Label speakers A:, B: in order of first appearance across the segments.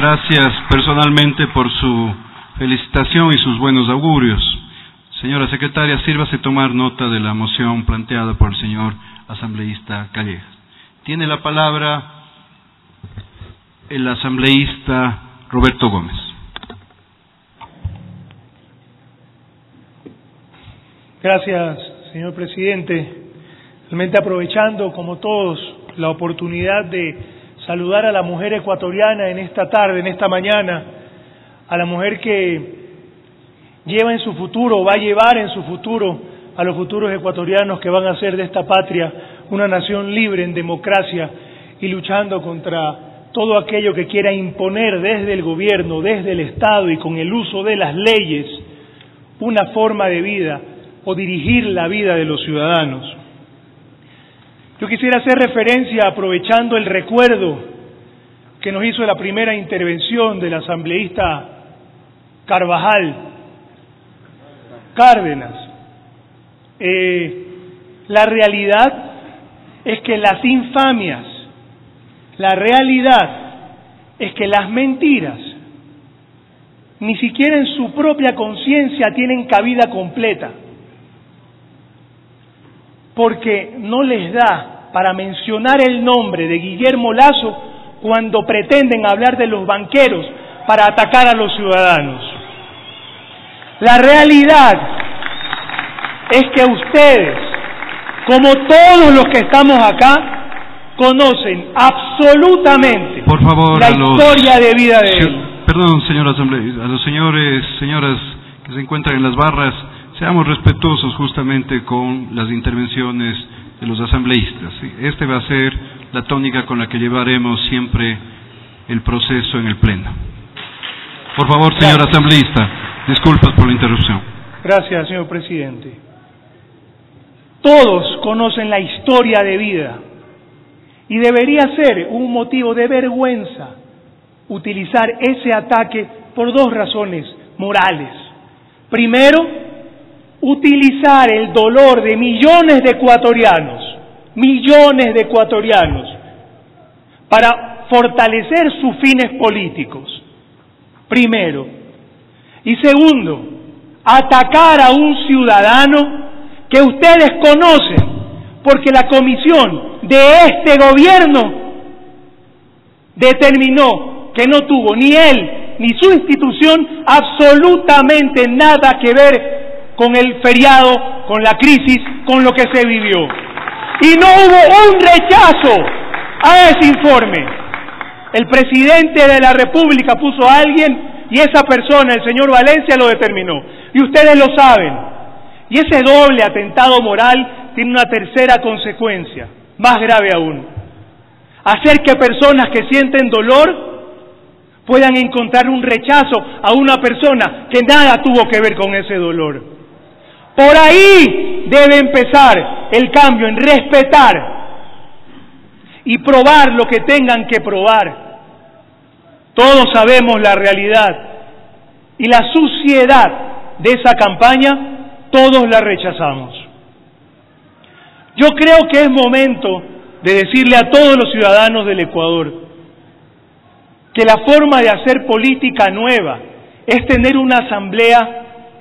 A: gracias personalmente por su felicitación y sus buenos augurios. Señora secretaria, sírvase tomar nota de la moción planteada por el señor asambleísta Callejas. Tiene la palabra el asambleísta Roberto Gómez.
B: Gracias, señor presidente. Realmente aprovechando, como todos, la oportunidad de saludar a la mujer ecuatoriana en esta tarde, en esta mañana, a la mujer que lleva en su futuro, va a llevar en su futuro a los futuros ecuatorianos que van a hacer de esta patria una nación libre en democracia y luchando contra todo aquello que quiera imponer desde el gobierno, desde el Estado y con el uso de las leyes una forma de vida o dirigir la vida de los ciudadanos. Yo quisiera hacer referencia, aprovechando el recuerdo que nos hizo la primera intervención del asambleísta Carvajal, Cárdenas. Eh, la realidad es que las infamias, la realidad es que las mentiras, ni siquiera en su propia conciencia tienen cabida completa porque no les da para mencionar el nombre de Guillermo Lazo cuando pretenden hablar de los banqueros para atacar a los ciudadanos. La realidad es que ustedes, como todos los que estamos acá, conocen absolutamente
A: Por favor,
B: la
A: a los-
B: historia de vida de él.
A: Perdón, señor asambleísta, a los señores, señoras que se encuentran en las barras, seamos respetuosos justamente con las intervenciones de los asambleístas. Este va a ser la tónica con la que llevaremos siempre el proceso en el Pleno. Por favor, señor
B: Gracias.
A: asambleísta, disculpas por la interrupción.
B: Gracias, señor presidente. Todos conocen la historia de vida y debería ser un motivo de vergüenza utilizar ese ataque por dos razones morales. Primero, utilizar el dolor de millones de ecuatorianos, millones de ecuatorianos, para fortalecer sus fines políticos. Primero. Y segundo, atacar a un ciudadano que ustedes conocen, porque la comisión de este gobierno determinó que no tuvo ni él ni su institución absolutamente nada que ver con el feriado, con la crisis, con lo que se vivió. Y no hubo un rechazo a ese informe. El presidente de la República puso a alguien y esa persona, el señor Valencia, lo determinó. Y ustedes lo saben. Y ese doble atentado moral tiene una tercera consecuencia, más grave aún. Hacer que personas que sienten dolor puedan encontrar un rechazo a una persona que nada tuvo que ver con ese dolor. Por ahí debe empezar el cambio en respetar y probar lo que tengan que probar. Todos sabemos la realidad y la suciedad de esa campaña, todos la rechazamos. Yo creo que es momento de decirle a todos los ciudadanos del Ecuador que la forma de hacer política nueva es tener una asamblea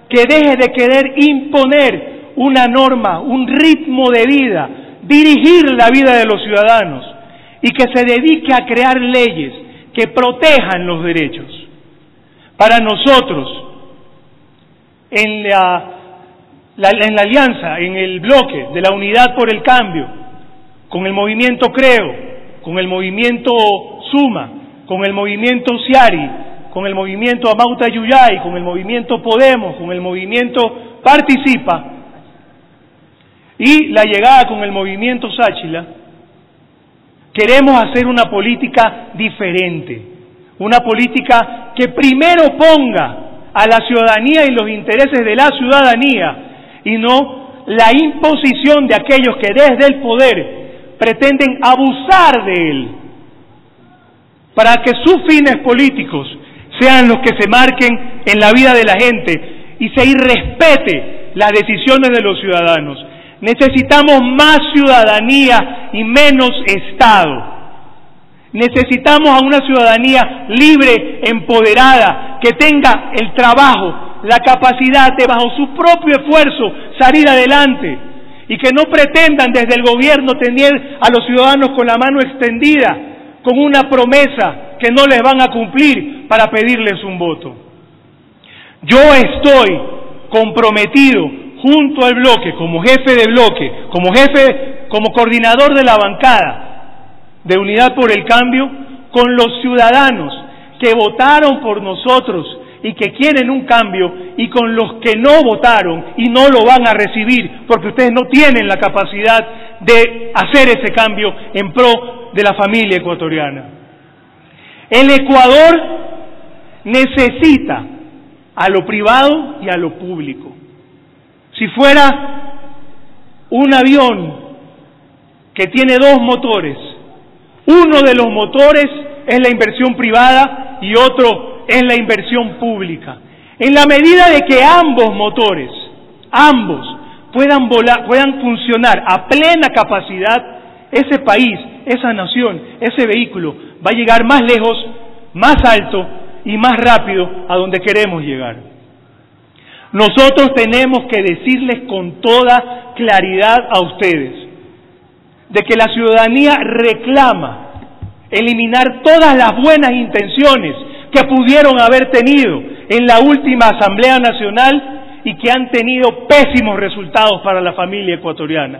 B: que deje de querer imponer una norma, un ritmo de vida, dirigir la vida de los ciudadanos y que se dedique a crear leyes que protejan los derechos. Para nosotros, en la, la- en la alianza, en el bloque de la unidad por el cambio, con el movimiento Creo, con el movimiento Suma, con el movimiento Ciari, con el movimiento Amauta Yuyay, con el movimiento Podemos, con el movimiento Participa, y la llegada con el movimiento Sáchila, queremos hacer una política diferente, una política que primero ponga a la ciudadanía y los intereses de la ciudadanía y no la imposición de aquellos que desde el poder pretenden abusar de él para que sus fines políticos sean los que se marquen en la vida de la gente y se irrespete las decisiones de los ciudadanos. Necesitamos más ciudadanía y menos Estado. Necesitamos a una ciudadanía libre, empoderada, que tenga el trabajo, la capacidad de bajo su propio esfuerzo salir adelante y que no pretendan desde el gobierno tener a los ciudadanos con la mano extendida, con una promesa que no les van a cumplir para pedirles un voto. Yo estoy comprometido junto al bloque, como jefe de bloque, como jefe, como coordinador de la bancada de Unidad por el Cambio, con los ciudadanos que votaron por nosotros y que quieren un cambio y con los que no votaron y no lo van a recibir porque ustedes no tienen la capacidad de hacer ese cambio en pro de la familia ecuatoriana. El Ecuador necesita a lo privado y a lo público. Si fuera un avión que tiene dos motores, uno de los motores es la inversión privada y otro es la inversión pública. En la medida de que ambos motores, ambos, puedan, volar, puedan funcionar a plena capacidad, ese país, esa nación, ese vehículo va a llegar más lejos, más alto y más rápido a donde queremos llegar. Nosotros tenemos que decirles con toda claridad a ustedes de que la ciudadanía reclama eliminar todas las buenas intenciones que pudieron haber tenido en la última Asamblea Nacional y que han tenido pésimos resultados para la familia ecuatoriana.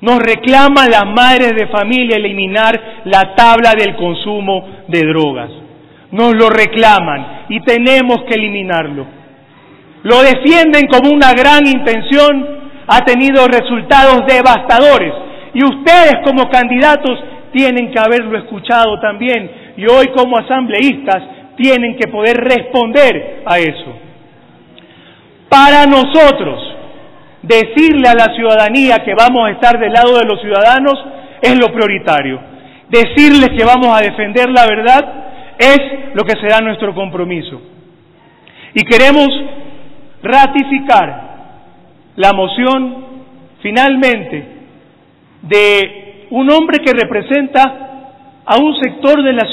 B: Nos reclaman las madres de familia eliminar la tabla del consumo de drogas. Nos lo reclaman y tenemos que eliminarlo lo defienden como una gran intención, ha tenido resultados devastadores. Y ustedes como candidatos tienen que haberlo escuchado también. Y hoy como asambleístas tienen que poder responder a eso. Para nosotros, decirle a la ciudadanía que vamos a estar del lado de los ciudadanos es lo prioritario. Decirles que vamos a defender la verdad es lo que será nuestro compromiso. Y queremos ratificar la moción finalmente de un hombre que representa a un sector de la,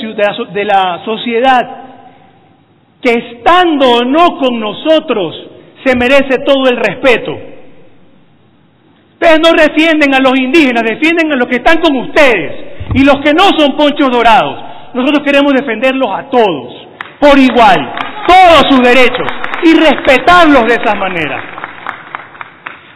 B: de la sociedad que estando o no con nosotros se merece todo el respeto. Ustedes no defienden a los indígenas, defienden a los que están con ustedes y los que no son ponchos dorados. Nosotros queremos defenderlos a todos, por igual, todos sus derechos y respetarlos de esa manera.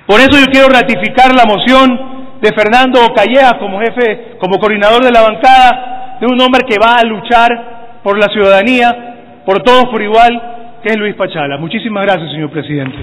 B: Por eso yo quiero ratificar la moción de Fernando Calleja como jefe, como coordinador de la bancada, de un hombre que va a luchar por la ciudadanía, por todos por igual, que es Luis Pachala. Muchísimas gracias, señor presidente.